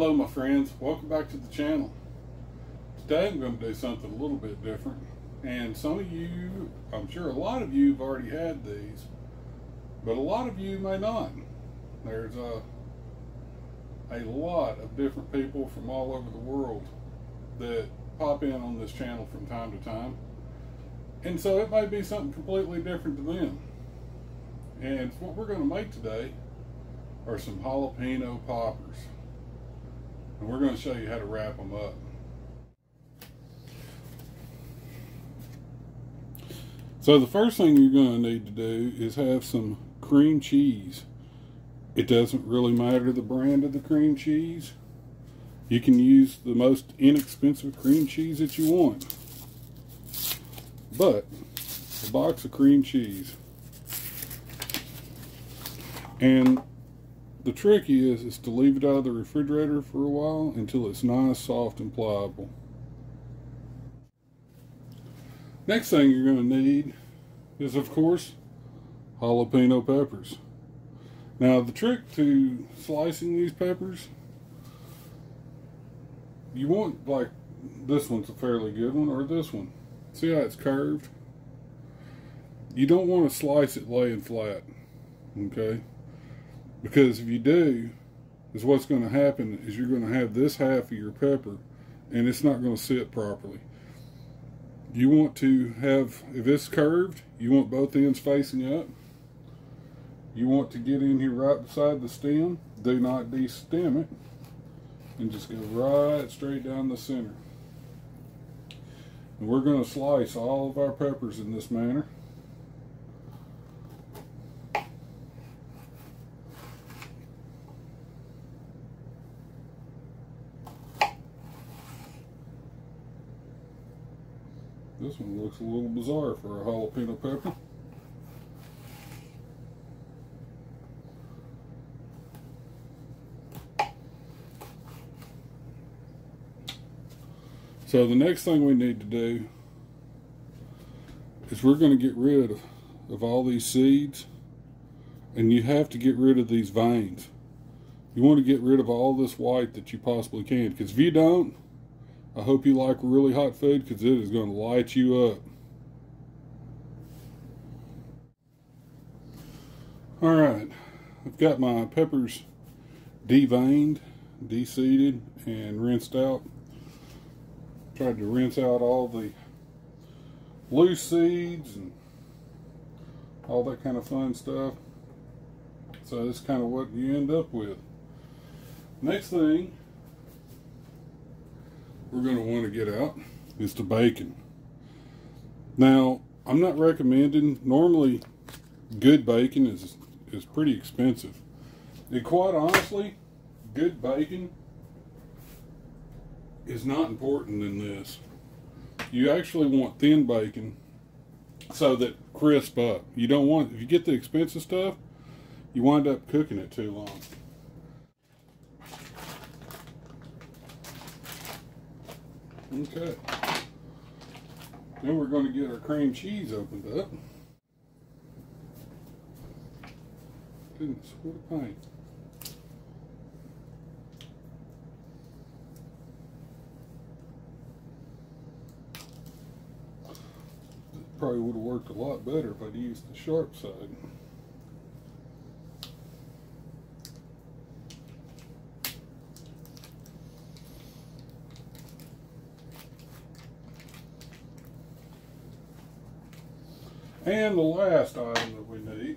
Hello my friends, welcome back to the channel. Today I'm going to do something a little bit different and some of you, I'm sure a lot of you have already had these, but a lot of you may not. There's a, a lot of different people from all over the world that pop in on this channel from time to time and so it may be something completely different to them. And what we're going to make today are some jalapeno poppers. And we're going to show you how to wrap them up. So the first thing you're going to need to do is have some cream cheese. It doesn't really matter the brand of the cream cheese. You can use the most inexpensive cream cheese that you want. But a box of cream cheese. And the trick is, is to leave it out of the refrigerator for a while until it's nice, soft, and pliable. Next thing you're going to need is, of course, jalapeno peppers. Now, the trick to slicing these peppers, you want, like, this one's a fairly good one, or this one. See how it's curved? You don't want to slice it laying flat, okay? Because if you do, is what's going to happen is you're going to have this half of your pepper and it's not going to sit properly. You want to have, if it's curved, you want both ends facing up. You want to get in here right beside the stem. Do not de-stem it. And just go right straight down the center. And we're going to slice all of our peppers in this manner. This one looks a little bizarre for a jalapeno pepper. So the next thing we need to do is we're going to get rid of, all these seeds and you have to get rid of these veins. You want to get rid of all this white that you possibly can because if you don't, I hope you like really hot food because it is going to light you up. All right, I've got my peppers deveined, deseeded, and rinsed out. Tried to rinse out all the loose seeds and all that kind of fun stuff. So that's kind of what you end up with. Next thing we're going to want to get out is the bacon. Now, I'm not recommending, normally good bacon is, is pretty expensive. And quite honestly, good bacon is not important in this. You actually want thin bacon so that crisp up. You don't want, if you get the expensive stuff, you wind up cooking it too long. Okay. Then we're going to get our cream cheese opened up. Goodness, what a pain. probably would have worked a lot better if I'd used the sharp side. And the last item that we need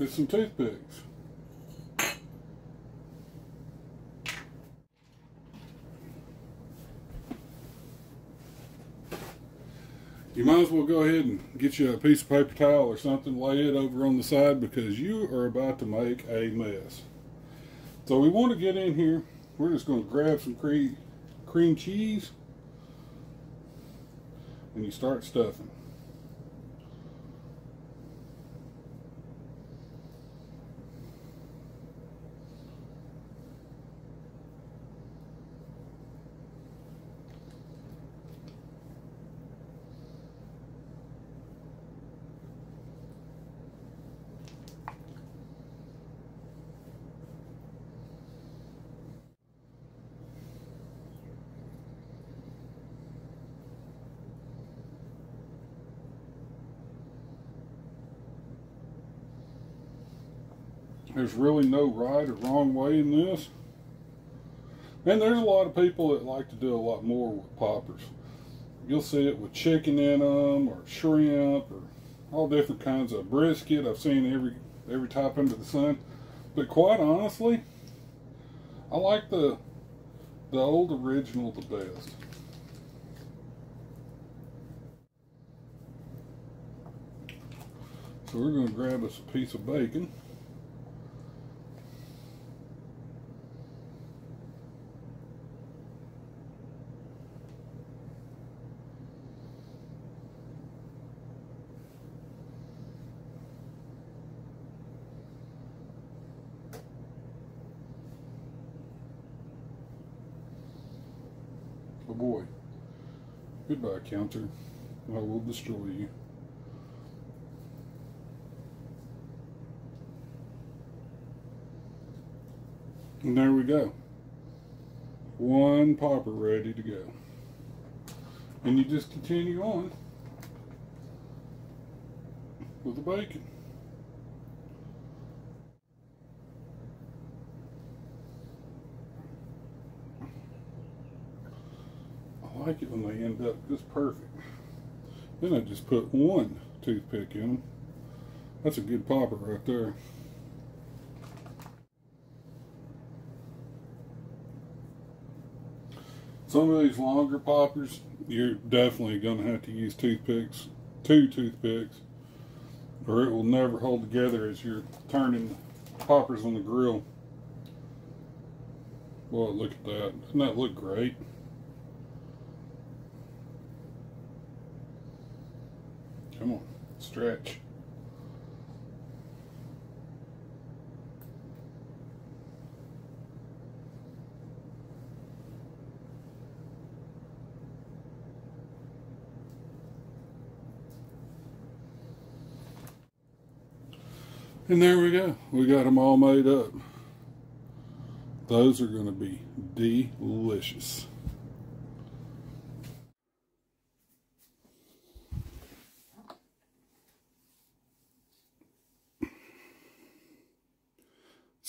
is some toothpicks. you might as well go ahead and get you a piece of paper towel or something, lay it over on the side because you are about to make a mess. So we want to get in here. We're just going to grab some cream, cream cheese and you start stuffing. There's really no right or wrong way in this. And there's a lot of people that like to do a lot more with poppers. You'll see it with chicken in them or shrimp or all different kinds of brisket. I've seen every every type under the sun. But quite honestly, I like the the old original the best. So we're going to grab us a piece of bacon. Oh boy. Goodbye, counter. I will destroy you. And there we go. One popper ready to go. And you just continue on with the bacon. Like it when they end up just perfect. Then I just put one toothpick in them. That's a good popper right there. Some of these longer poppers, you're definitely going to have to use toothpicks, two toothpicks, or it will never hold together as you're turning poppers on the grill. Well, look at that. Doesn't that look great? Come on, stretch. And there we go. We got them all made up. Those are going to be delicious.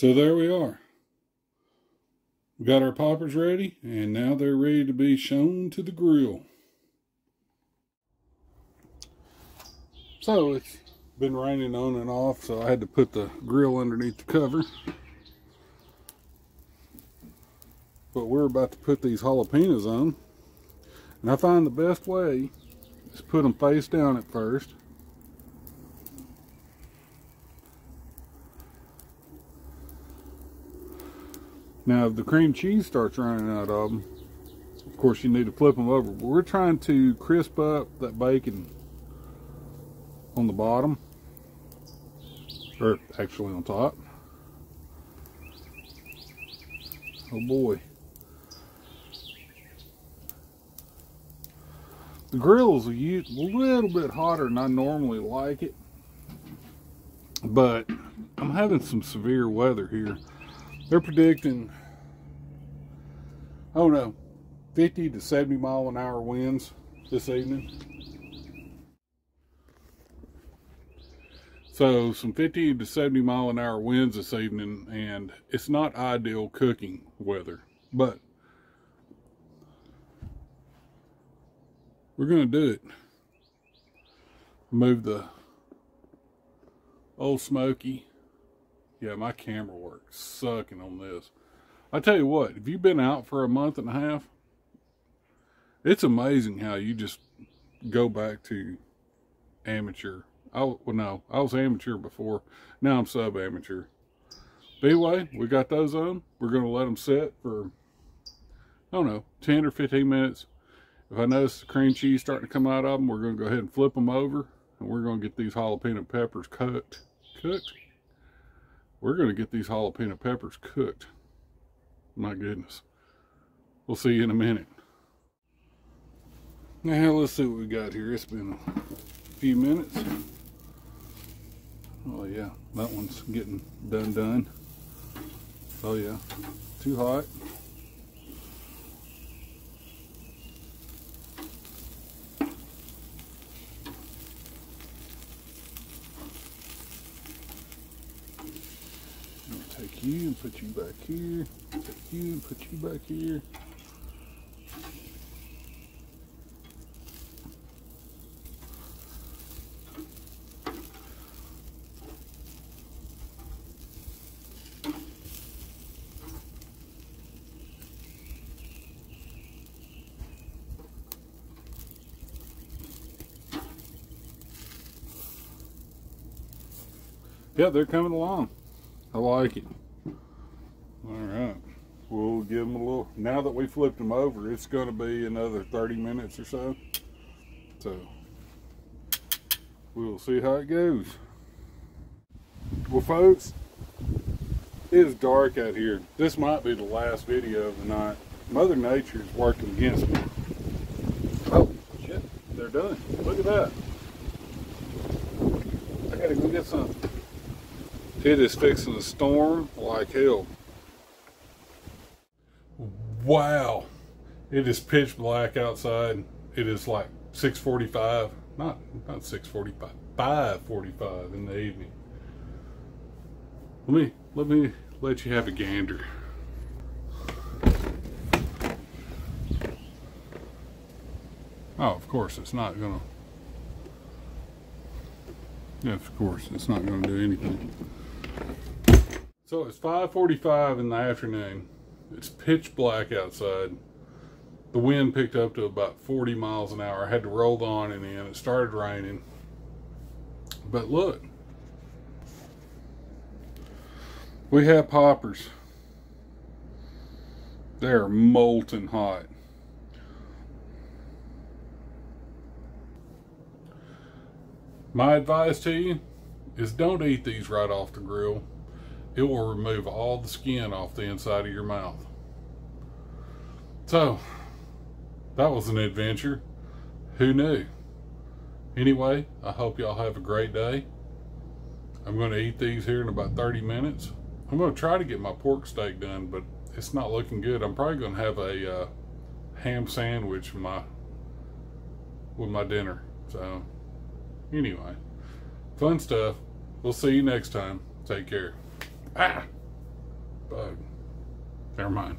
So there we are. We got our poppers ready, and now they're ready to be shown to the grill. So it's been raining on and off, so I had to put the grill underneath the cover. But we're about to put these jalapenos on. And I find the best way is put them face down at first. Now, if the cream cheese starts running out of them, of course you need to flip them over. But we're trying to crisp up that bacon on the bottom, or actually on top. Oh boy. The grill is a little bit hotter than I normally like it, but I'm having some severe weather here. They're predicting, I don't know, 50 to 70 mile an hour winds this evening. So some 50 to 70 mile an hour winds this evening and it's not ideal cooking weather, but we're going to do it. Move the old smoky yeah, my camera works sucking on this. I tell you what, if you've been out for a month and a half, it's amazing how you just go back to amateur. I, well, no, I was amateur before. Now I'm sub-amateur. But anyway, we got those on. We're going to let them sit for, I don't know, 10 or 15 minutes. If I notice the cream cheese starting to come out of them, we're going to go ahead and flip them over. And we're going to get these jalapeno peppers cooked. Cooked? We're going to get these jalapeno peppers cooked. My goodness. We'll see you in a minute. Now let's see what we got here. It's been a few minutes. Oh yeah, that one's getting done done. Oh yeah, too hot. take you and put you back here. Take you and put you back here. Yeah, they're coming along. I like it. Give them a little, now that we flipped them over, it's going to be another 30 minutes or so. So, we'll see how it goes. Well, folks, it is dark out here. This might be the last video of the night. Mother Nature is working against me. Oh, shit, they're done. Look at that. I gotta go get some. It is fixing to storm like hell. Wow. It is pitch black outside. It is like 645. Not not 645. 545 in the evening. Let me let me let you have a gander. Oh, of course it's not gonna Yes, of course, it's not to do anything. So it's 5.45 in the afternoon. It's pitch black outside. The wind picked up to about 40 miles an hour. I had to roll the awning in. It started raining. But look. We have poppers. They're molten hot. My advice to you is don't eat these right off the grill. It will remove all the skin off the inside of your mouth. So, that was an adventure. Who knew? Anyway, I hope y'all have a great day. I'm going to eat these here in about 30 minutes. I'm going to try to get my pork steak done, but it's not looking good. I'm probably going to have a uh, ham sandwich with my, with my dinner. So, Anyway, fun stuff. We'll see you next time. Take care. Ah! Bug. Never mind.